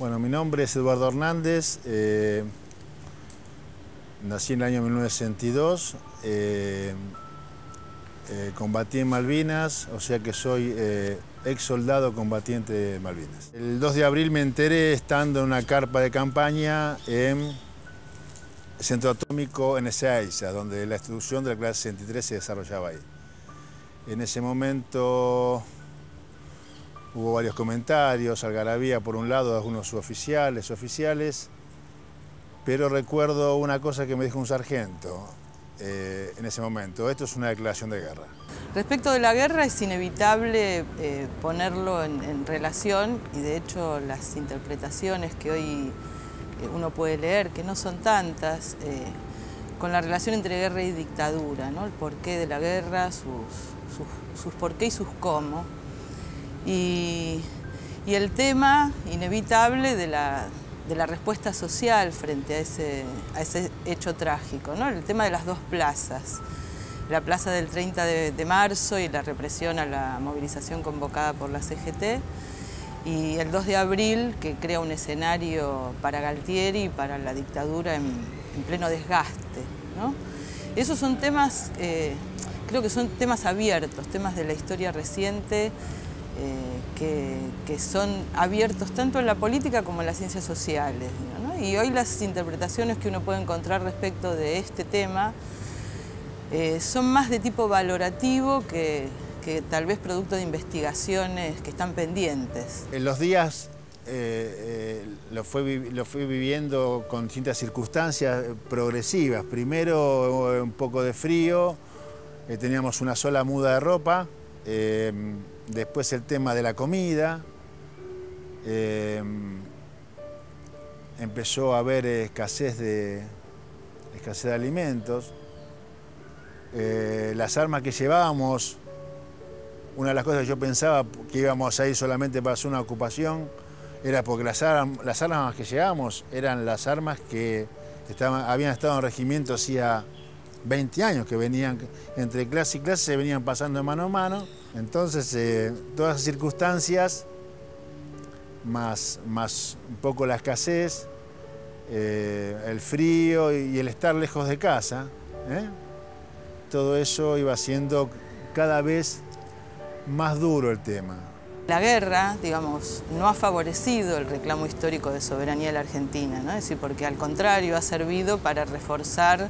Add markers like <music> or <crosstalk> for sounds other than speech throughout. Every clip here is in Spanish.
Bueno, mi nombre es Eduardo Hernández, eh, nací en el año 1962, eh, eh, combatí en Malvinas, o sea que soy ex soldado combatiente de Malvinas. El 2 de abril me enteré estando en una carpa de campaña en el Centro Atómico en donde la instrucción de la clase 63 se desarrollaba ahí. En ese momento Hubo varios comentarios, algarabía por un lado algunos suboficiales, oficiales, pero recuerdo una cosa que me dijo un sargento eh, en ese momento, esto es una declaración de guerra. Respecto de la guerra es inevitable eh, ponerlo en, relación y de hecho las interpretaciones que hoy eh, uno puede leer, que no son tantas, con la relación entre guerra y dictadura, ¿no? el porqué de la guerra, sus, sus, sus porqué y sus cómo y, el tema inevitable de la, respuesta social frente a ese, hecho trágico, ¿no? el tema de las dos plazas, la plaza del 30 de, marzo y la represión a la movilización convocada por la CGT, y el 2 de abril que crea un escenario para Galtieri y para la dictadura en, pleno desgaste. Esos son temas, eh, creo que son temas abiertos, temas de la historia reciente, eh, que, son abiertos tanto en la política como en las ciencias sociales. Y hoy las interpretaciones que uno puede encontrar respecto de este tema eh, son más de tipo valorativo que, tal vez producto de investigaciones que están pendientes. En los días eh, lo, fue, lo fui viviendo con distintas circunstancias progresivas. Primero un poco de frío, teníamos una sola muda de ropa, después el tema de la comida, eh, empezó a haber escasez de, escasez de alimentos, eh, las armas que llevábamos, una de las cosas que yo pensaba que íbamos a ir solamente para hacer una ocupación, era porque las, las armas que llevábamos eran las armas que habían estado en regimiento hacía 20 años que venían, entre clase y clase se venían pasando de mano a mano. Entonces, eh, todas las circunstancias, más, más un poco la escasez, eh, el frío y el estar lejos de casa, ¿eh? todo eso iba siendo cada vez más duro el tema. La guerra, digamos, no ha favorecido el reclamo histórico de soberanía de la Argentina, ¿no? es decir, porque al contrario ha servido para reforzar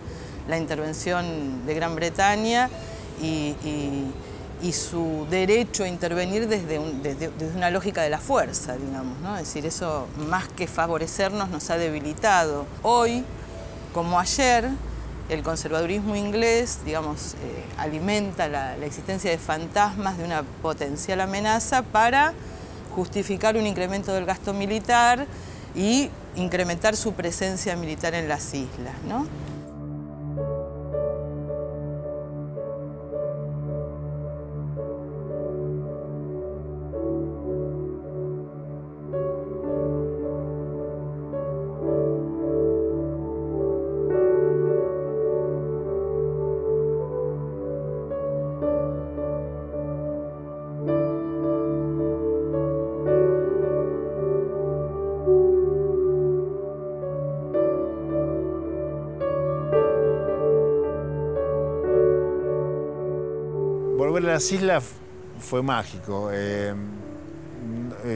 la intervención de Gran Bretaña y, su derecho a intervenir desde, una lógica de la fuerza, digamos. ¿no? Es decir, eso más que favorecernos nos ha debilitado. Hoy, como ayer, el conservadurismo inglés, digamos, eh, alimenta la, la, existencia de fantasmas de una potencial amenaza para justificar un incremento del gasto militar y incrementar su presencia militar en las islas. ¿no? Volver a las islas fue mágico. Eh,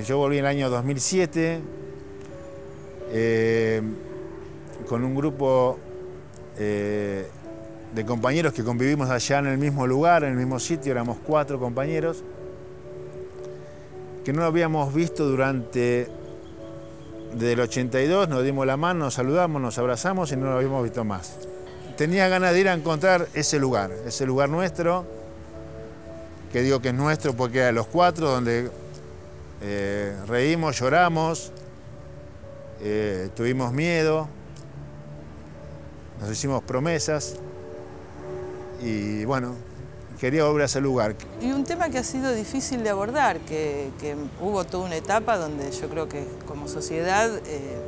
yo volví en el año 2007 eh, con un grupo eh, de compañeros que convivimos allá en el mismo lugar, en el mismo sitio, éramos cuatro compañeros, que no habíamos visto durante, desde el 82, nos dimos la mano, nos saludamos, nos abrazamos y no lo habíamos visto más. Tenía ganas de ir a encontrar ese lugar, ese lugar nuestro, que digo que es nuestro porque era los cuatro, donde eh, reímos, lloramos, eh, tuvimos miedo, nos hicimos promesas y bueno, quería volver a ese lugar. Y un tema que ha sido difícil de abordar, que, hubo toda una etapa donde yo creo que como sociedad eh,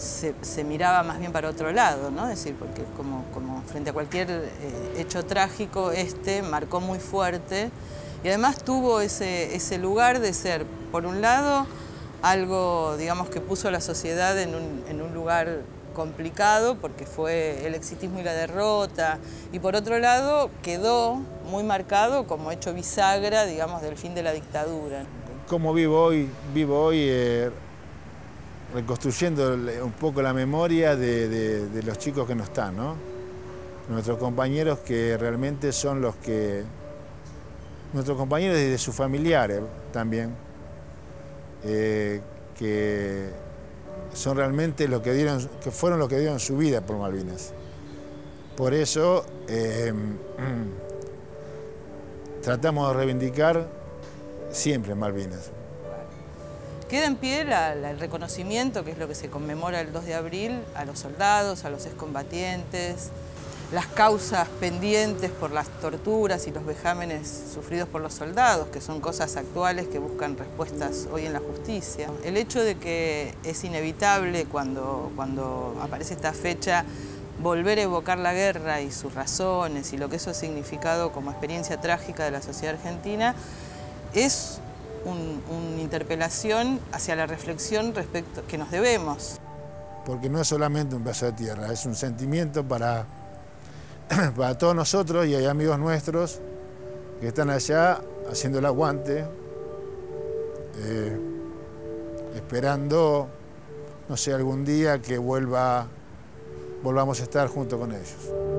se, miraba más bien para otro lado, ¿no? Decir, porque como, frente a cualquier eh, hecho trágico, este marcó muy fuerte y además tuvo ese, ese lugar de ser, por un lado, algo, digamos, que puso a la sociedad en un, lugar complicado porque fue el exitismo y la derrota, y por otro lado quedó muy marcado como hecho bisagra, digamos, del fin de la dictadura. Como vivo hoy? Vivo hoy eh, reconstruyendo un poco la memoria de, los chicos que no están, ¿no? Nuestros compañeros que realmente son los que... Nuestros compañeros y de sus familiares también eh, que son realmente los que dieron, que fueron los que dieron su vida por Malvinas. Por eso eh, <clears throat> tratamos de reivindicar siempre Malvinas. Queda en pie el reconocimiento, que es lo que se conmemora el 2 de abril, a los soldados, a los excombatientes, las causas pendientes por las torturas y los vejámenes sufridos por los soldados, que son cosas actuales que buscan respuestas hoy en la justicia. El hecho de que es inevitable cuando, cuando aparece esta fecha volver a evocar la guerra y sus razones y lo que eso ha significado como experiencia trágica de la sociedad argentina, es una interpelación hacia la reflexión respecto que nos debemos. Porque no es solamente un pedazo de tierra, es un sentimiento para <clears throat> para todos nosotros y hay amigos nuestros que están allá haciendo el aguante, eh, esperando, no sé, algún día que vuelva, volvamos a estar junto con ellos.